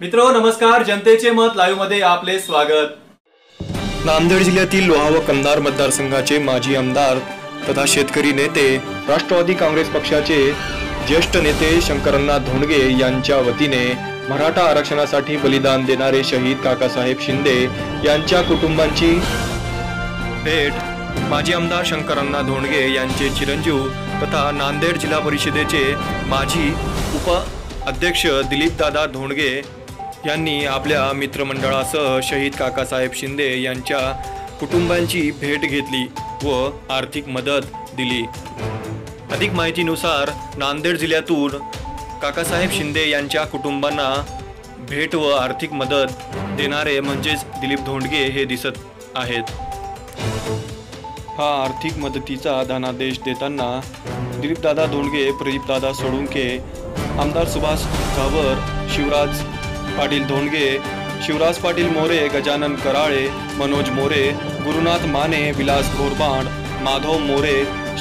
मित्र नमस्कार. जनतेचे मत लाईव्हमध्ये आपले स्वागत. नांदेड जिल्ह्यातील लोहा व कंधार मतदारसंघाचे माजी आमदार तथा शेतकरी नेते राष्ट्रवादी काँग्रेस पक्षाचे ज्येष्ठ नेते शंकरण्णा धोंडगे यांच्या वतीने मराठा आरक्षणासाठी बलिदान देणारे शहीद काकासाहेब शिंदे यांच्या कुटुंबांची भेट माजी आमदार शंकरण्णा धोंडगे यांचे चिरंजीव तथा नांदेड जिल्हा परिषदेचे माजी उप अध्यक्ष दिलीपदादा धोंडगे यांनी आपल्या मित्रमंडळासह शहीद काकासाहेब शिंदे यांच्या कुटुंबांची भेट घेतली व आर्थिक मदत दिली. अधिक माहितीनुसार नांदेड जिल्ह्यातून काकासाहेब शिंदे यांच्या कुटुंबांना भेट व आर्थिक मदत देणारे म्हणजेच दिलीप धोंडगे हे दिसत आहेत. हा आर्थिक मदतीचा धनादेश देताना दिलीपदादा धोंडगे प्रदीपदादा सोळुंके आमदार सुभाष झावर शिवराज पाटील धोंडगे शिवराज पाटील मोरे गजानन कराळे मनोज मोरे गुरुनाथ माने विलास घोरबांड माधव मोरे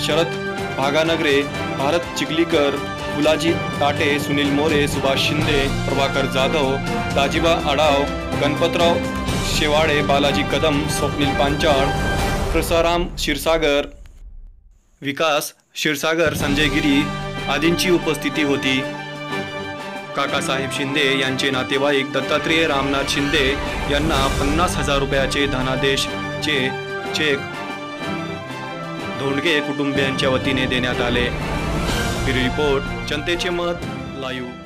शरद भागानगरे भारत चिखलीकर गुलाजी ताटे सुनील मोरे सुभाष शिंदे प्रभाकर जाधव दाजीबा आडाव गणपतराव शेवाळे बालाजी कदम स्वप्नील पांचाळ प्रसाराम क्षीरसागर विकास क्षीरसागर संजय गिरी आदींची उपस्थिती होती. काकासाहेब शिंदे यांचे नातेवाईक दत्तात्रेय रामनाथ शिंदे यांना पन्नास हजार रुपयाचे धनादेशचे चेक धोंडगे कुटुंबियांच्या वतीने देण्यात आले. रिपोर्ट जनतेचे मत लाईव्ह.